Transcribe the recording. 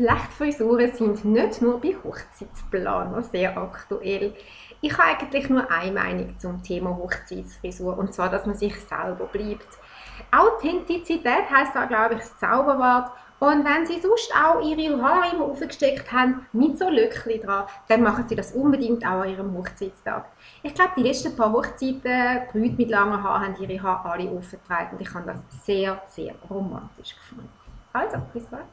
Flechtfrisuren sind nicht nur bei Hochzeitsplanern sehr aktuell. Ich habe eigentlich nur eine Meinung zum Thema Hochzeitsfrisur und zwar, dass man sich selber bleibt. Authentizität heißt da, glaube ich, das Zauberwort. Und wenn Sie sonst auch Ihre Haare immer aufgesteckt haben, mit so Löckchen dran, dann machen Sie das unbedingt auch an Ihrem Hochzeitstag. Ich glaube, die letzten paar Hochzeiten, die Leute mit langen Haaren haben ihre Haare alle aufgetragen und ich habe das sehr, sehr romantisch gefunden. Also, bis bald.